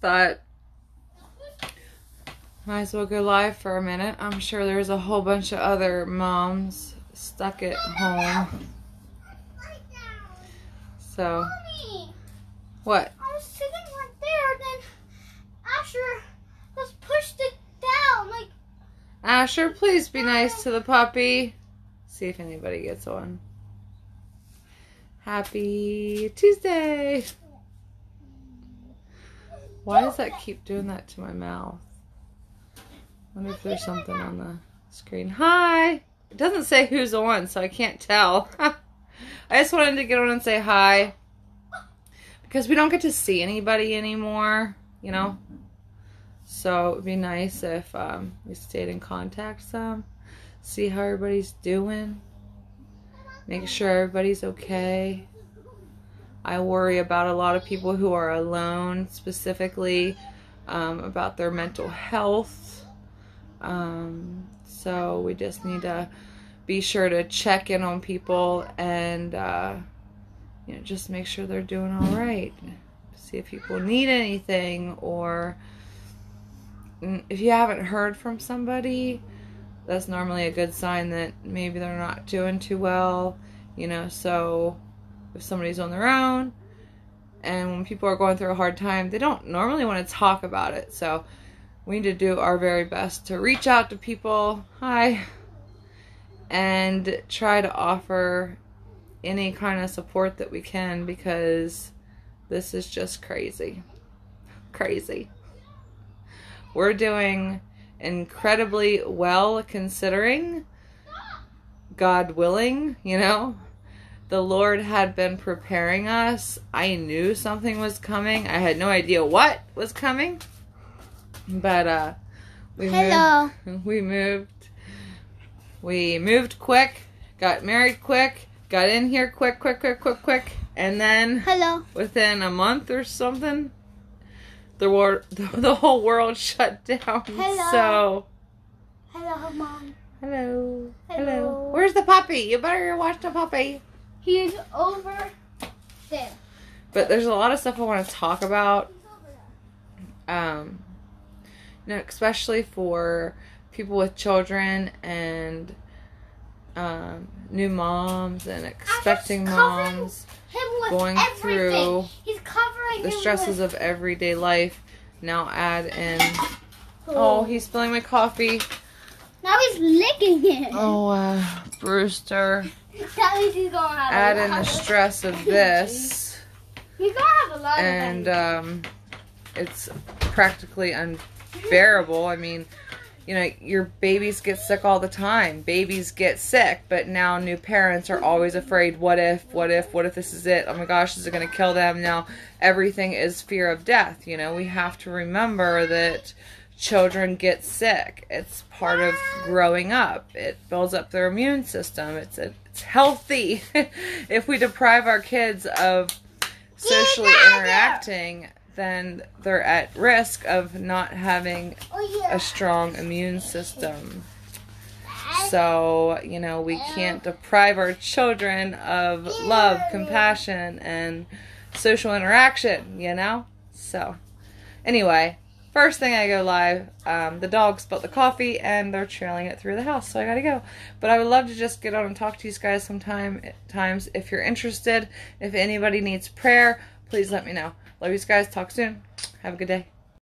thought might as well go live for a minute. I'm sure there's a whole bunch of other moms stuck at home. So, what? I was sitting right there, then Asher just pushed it down. Like, Asher, please be nice to the puppy. See if anybody gets one. Happy Tuesday. Why does that keep doing that to my mouth? wonder if there's something on the screen. Hi. It doesn't say who's on, so I can't tell. I just wanted to get on and say hi. Because we don't get to see anybody anymore, you know? So it would be nice if um, we stayed in contact some, see how everybody's doing, make sure everybody's okay. I worry about a lot of people who are alone, specifically um, about their mental health. Um, so we just need to be sure to check in on people and uh, you know just make sure they're doing all right. See if people need anything or if you haven't heard from somebody, that's normally a good sign that maybe they're not doing too well, you know. So if somebody's on their own and when people are going through a hard time, they don't normally want to talk about it. So we need to do our very best to reach out to people, hi, and try to offer any kind of support that we can because this is just crazy. Crazy we're doing incredibly well considering God willing, you know. The Lord had been preparing us. I knew something was coming. I had no idea what was coming. But uh we Hello. moved we moved we moved quick, got married quick, got in here quick, quick, quick, quick, quick, and then hello. within a month or something, the war, the whole world shut down. Hello. So, Hello, Mom. hello, hello, Hello. Where's the puppy? You better watch the puppy. He's over there. But there's a lot of stuff I want to talk about. Um, you know, especially for people with children and um, new moms and expecting moms. Him with Going everything. through He's covering the stresses with... of everyday life. Now add in. Oh, he's spilling my coffee. Now he's licking it. Oh, uh, Brewster. That means he's gonna have Add in the stress of this, He's gonna have a lot and um, it's practically unbearable. I mean, you know, your babies get sick all the time. Babies get sick, but now new parents are always afraid. What if? What if? What if this is it? Oh my gosh, is it going to kill them? Now everything is fear of death. You know, we have to remember that children get sick. It's part of growing up. It builds up their immune system. It's a, it's healthy. if we deprive our kids of socially Get out there. interacting, then they're at risk of not having Oh a strong immune system. So, you know, we can't deprive our children of love, compassion, and social interaction, you know? So, anyway, first thing I go live, um, the dog spilled the coffee and they're trailing it through the house, so I gotta go. But I would love to just get on and talk to you guys sometime. Times, if you're interested, if anybody needs prayer, please let me know. Love you guys. Talk soon. Have a good day.